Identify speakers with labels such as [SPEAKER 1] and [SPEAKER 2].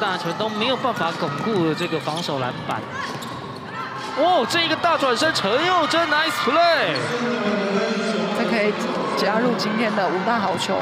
[SPEAKER 1] 大球都没有办法巩固这个防守篮板。哦，这一个大转身，陈佑真 nice play，
[SPEAKER 2] 这可以加入今天的五大好球。